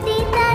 Cosita.